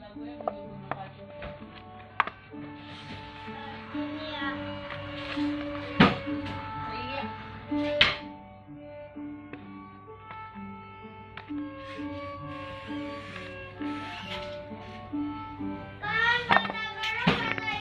la web